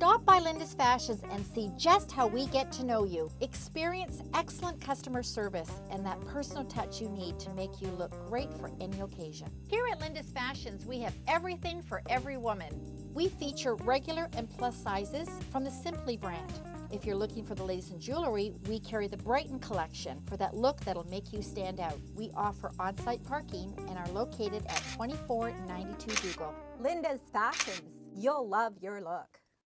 Stop by Linda's Fashions and see just how we get to know you. Experience excellent customer service and that personal touch you need to make you look great for any occasion. Here at Linda's Fashions, we have everything for every woman. We feature regular and plus sizes from the Sympli brand. If you're looking for the latest in jewelry, we carry the Brighton collection for that look that'll make you stand out. We offer on-site parking and are located at 2492 Dougall. Linda's Fashions. You'll love your look.